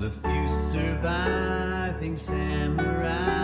The few surviving samurai.